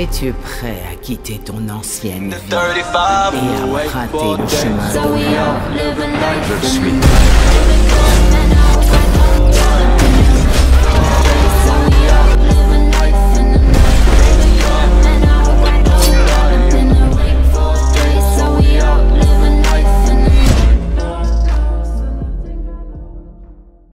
Es-tu prêt à quitter ton ancienne vie et à emprunter le chemin de Je suis.